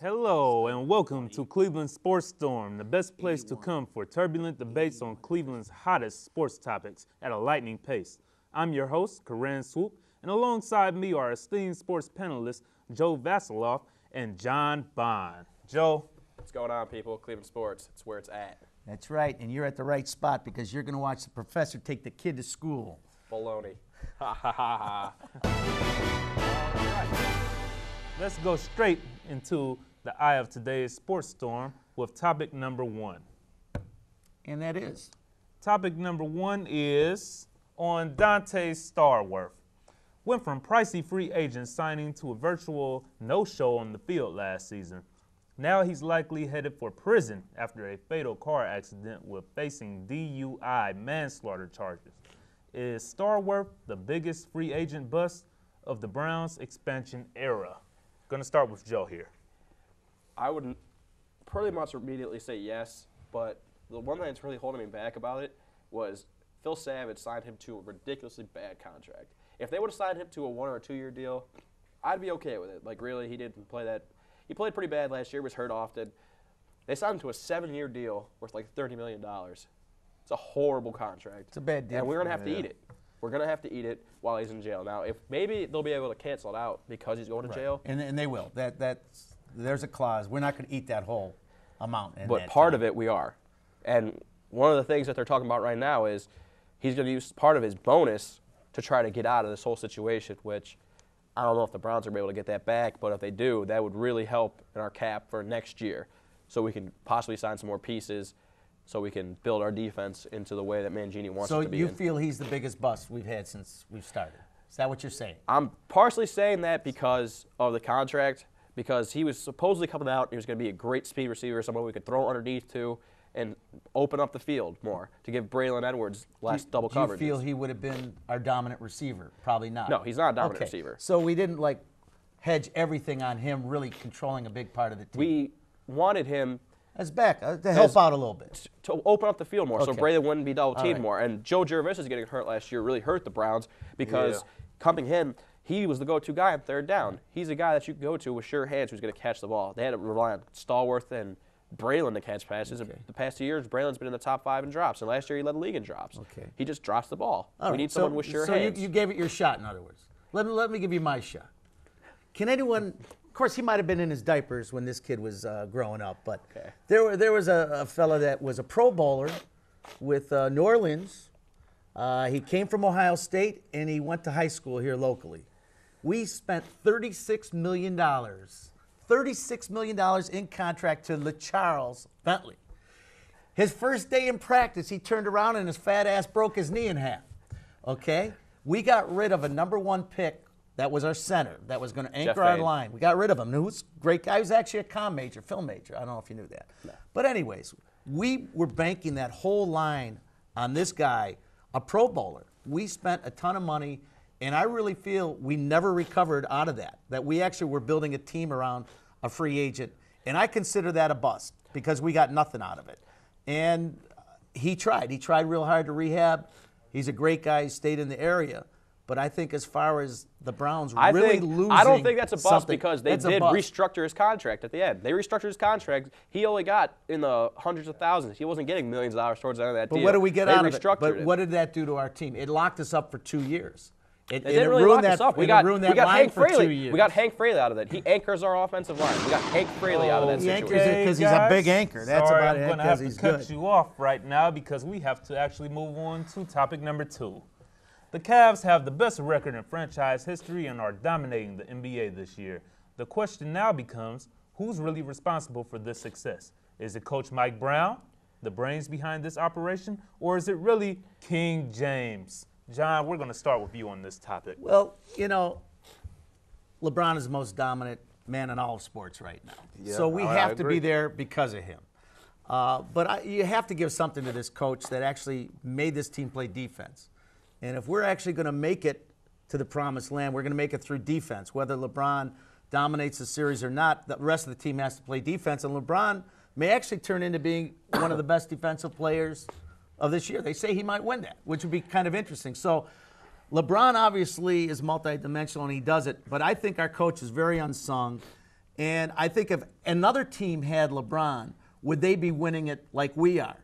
Hello and welcome to Cleveland Sports Storm, the best place to come for turbulent debates on Cleveland's hottest sports topics at a lightning pace. I'm your host, Curran Swoope, and alongside me are esteemed sports panelists Joe Vasiloff and John Ban. Joe, What's going on, people? Cleveland Sports. It's where it's at. That's right, and you're at the right spot because you're going to watch the professor take the kid to school. Baloney. Ha ha ha ha. let's go straight into the eye of today's sports storm with topic number one. And that is. Topic number one is on Donte Stallworth. Went from pricey free agent signing to a virtual no show on the field last season. Now he's likely headed for prison after a fatal car accident with facing DUI manslaughter charges. Is Starworth the biggest free agent bust of the Browns expansion era? Gonna start with Joe here. I would pretty much immediately say yes, but the one thing that's really holding me back about it was Phil Savage signed him to a ridiculously bad contract. If they would have signed him to a one or a two year deal, I'd be okay with it. Like, really, he didn't play that. He played pretty bad last year, was hurt often. They signed him to a seven year deal worth like $30 million. It's a horrible contract. It's a bad deal And we're going to have to eat it. We're going to have to eat it while he's in jail. Now, if maybe they'll be able to cancel it out because he's going to jail. And, and they will. That that's there's a clause. We're not going to eat that whole amount. But part time. of it we are. And one of the things that they're talking about right now is he's going to use part of his bonus to try to get out of this whole situation, which I don't know if the Browns are able to get that back, but if they do, that would really help in our cap for next year. So we can possibly sign some more pieces so we can build our defense into the way that Mangini wants So it to be. you in. feel he's the biggest bust we've had since we've started? Is that what you're saying? I'm partially saying that because of the contract, because he was supposedly coming out. He was going to be a great speed receiver, someone we could throw underneath to, and open up the field more to give Braylon Edwards less double Do you coverage. feel he would have been our dominant receiver? Probably not. No, he's not a dominant okay. receiver. So we didn't like hedge everything on him really controlling a big part of the team. we wanted him as back uh, to help out a little bit. to open up the field more, so Braylon wouldn't be double teamed right. more. And Joe Jurevicius is getting hurt last year really hurt the Browns because Yeah. coming in, he was the go-to guy on third down. He's a guy that you can go to with sure hands who's going to catch the ball. They had to rely on Stallworth and Braylon to catch passes. Okay. The past two years, Braylon's been in the top five in drops, and last year he led the league in drops. Okay. He just drops the ball. All we right, need so- someone with sure so hands. You, you gave it your shot, in other words. Let me, let me give you my shot. Can anyone, of course, he might have been in his diapers when this kid was uh, growing up, but Okay. there, were, there was a, a fella that was a pro bowler with uh, New Orleans. Uh, he came from Ohio State and he went to high school here locally. We spent $36 million, $36 million in contract to LeCharles Bentley. His first day in practice, he turned around and his fat ass broke his knee in half. Okay? We got rid of a number one pick that was our center that was going to anchor our line. We got rid of him. Who's a great guy? He was actually a com major, film major. I don't know if you knew that. But anyways, we were banking that whole line on this guy, a Pro Bowler. We spent a ton of money, and I really feel we never recovered out of that. That we actually were building a team around a free agent, and I consider that a bust because we got nothing out of it. And he tried. He tried real hard to rehab. He's a great guy. He stayed in the area. But I think as far as the Browns I really think, losing, I don't think that's a bust because they did restructure his contract at the end. They restructured his contract. He only got in the hundreds of thousands. He wasn't getting millions of dollars towards the end of that But deal. what did we get they out of it? restructured But it. what did that do to our team? It locked us up for two years. It, It didn't really ruined lock us up. We got, ruined we got Hank for Fraley. We got Hank Fraley out of it. He anchors our offensive line. We got Hank Fraley out of that oh, situation. anchors it 'cause he's a big anchor. That's Sorry, about I'm it, going to have to cut good. you off right now because we have to actually move on to topic number two. The Cavs have the best record in franchise history and are dominating the NBA this year. The question now becomes who's really responsible for this success? Is it Coach Mike Brown, the brains behind this operation, or is it really King James? John, we're going to start with you on this topic. Well, you know, LeBron is the most dominant man in all of sports right now. Yeah, so we I- I have to be there because of him. Uh, but I, you have to give something to this coach that actually made this team play defense. And if we're actually going to make it to the promised land, we're going to make it through defense. Whether LeBron dominates the series or not, the rest of the team has to play defense. And LeBron may actually turn into being one of the best defensive players of this year. They say he might win that, which would be kind of interesting. So LeBron obviously is multidimensional and he does it, but I think our coach is very unsung. And I think if another team had LeBron, would they be winning it like we are?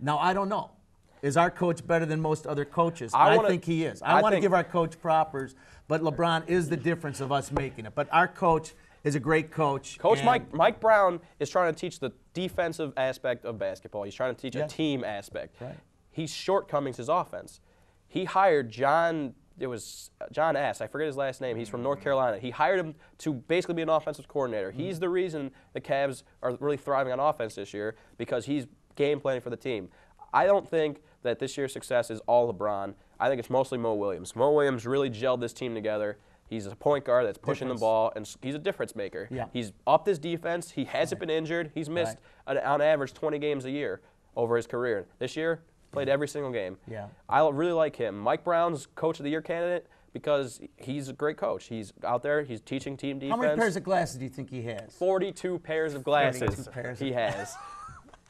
Now, I don't know. Is our coach better than most other coaches? I I, wanna- think he is. I, I want to give our coach propers, but LeBron is the difference of us making it. But our coach is a great coach. Coach Mike Mike Brown is trying to teach the defensive aspect of basketball. He's trying to teach a team aspect. Right. He's shortcomings his offense. He hired John. It was uh, John S. I forget his last name. He's from North mm. Carolina. He hired him to basically be an offensive coordinator. Mm. He's the reason the Cavs are really thriving on offense this year because he's game planning for the team. I don't think that this year's success is all LeBron. I think it's mostly Mo Williams. Mo Williams really gelled this team together. He's a point guard that's pushing Difference. the ball, and he's a difference maker. Yeah. He's upped his defense. He hasn't been injured. He's missed an, on average 20 games a year over his career. This year, played every single game. Yeah. I really like him. Mike Brown's coach of the year candidate because he's a great coach. He's out there. He's teaching team defense. How many pairs of glasses do you think he has? 42 pairs of glasses 42 pairs he of- has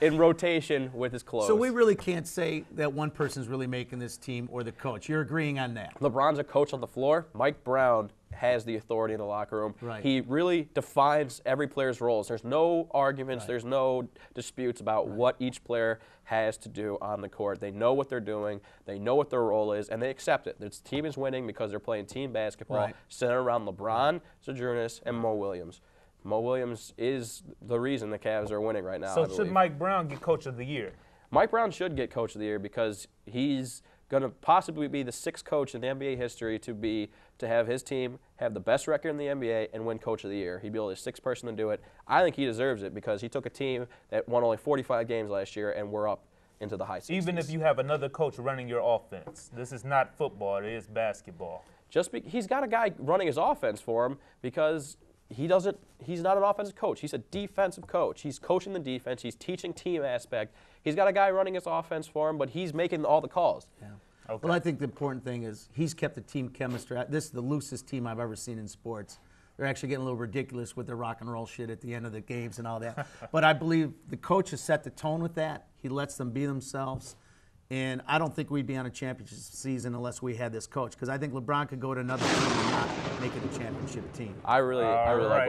in rotation with his clothes. So we really can't say that one person's really making this team or the coach. You're agreeing on that. LeBron's a coach on the floor. Mike Brown has the authority in the locker room. Right. He really defines every player's roles. There's no arguments, there's no disputes about what each player has to do on the court. They know what they're doing, they know what their role is, and they accept it. This team is winning because they're playing team basketball Right. centered around LeBron, Sojourner, and Mo Williams. Mo Williams is the reason the Cavs are winning right now. So I should believe. Mike Brown get Coach of the Year? Mike Brown should get Coach of the Year because he's going to possibly be the sixth coach in the NBA history to be to have his team have the best record in the NBA and win Coach of the Year. He'd be the sixth person to do it. I think he deserves it because he took a team that won only 45 games last year and we're up into the high 60s. Even if you have another coach running your offense, this is not football; it is basketball. just be, he's got a guy running his offense for him because he doesn't he's not an offensive coach he's a defensive coach he's coaching the defense he's teaching team aspect he's got a guy running his offense for him but he's making all the calls yeah. Okay. Well, I think the important thing is he's kept the team chemistry. This is the loosest team I've ever seen in sports. They're actually getting a little ridiculous with their rock and roll shit at the end of the games and all that. but I believe the coach has set the tone with that. He lets them be themselves. And I don't think we'd be on a championship season unless we had this coach. Because I think LeBron could go to another team and not make it a championship team. i really i really All like what